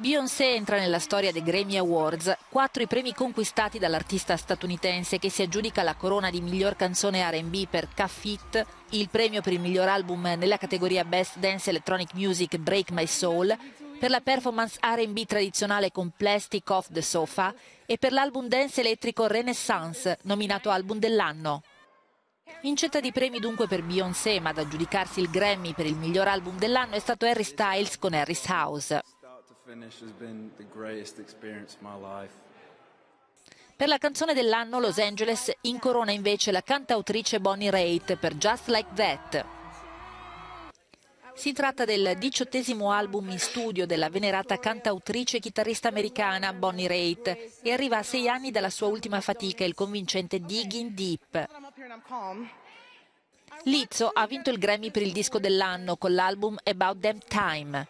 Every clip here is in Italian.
Beyoncé entra nella storia dei Grammy Awards, quattro i premi conquistati dall'artista statunitense che si aggiudica la corona di miglior canzone RB per Cuff It, il premio per il miglior album nella categoria Best Dance Electronic Music Break My Soul, per la performance RB tradizionale con Plastic Off the Sofa e per l'album dance elettrico Renaissance, nominato album dell'anno. Incetta di premi dunque per Beyoncé, ma ad aggiudicarsi il Grammy per il miglior album dell'anno è stato Harry Styles con Harry's House. Per la canzone dell'anno Los Angeles incorona invece la cantautrice Bonnie Raitt per Just Like That. Si tratta del diciottesimo album in studio della venerata cantautrice e chitarrista americana Bonnie Raitt e arriva a sei anni dalla sua ultima fatica, il convincente Digging Deep. Lizzo ha vinto il Grammy per il disco dell'anno con l'album About Them Time.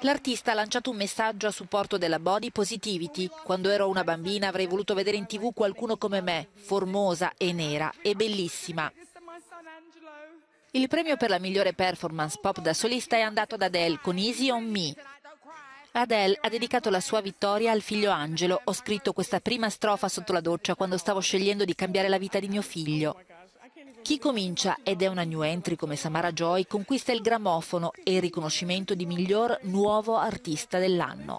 L'artista ha lanciato un messaggio a supporto della body positivity. Quando ero una bambina avrei voluto vedere in tv qualcuno come me, formosa e nera e bellissima. Il premio per la migliore performance pop da solista è andato ad Adele con Easy on Me. Adele ha dedicato la sua vittoria al figlio Angelo. Ho scritto questa prima strofa sotto la doccia quando stavo scegliendo di cambiare la vita di mio figlio. Chi comincia ed è una new entry come Samara Joy conquista il grammofono e il riconoscimento di miglior nuovo artista dell'anno.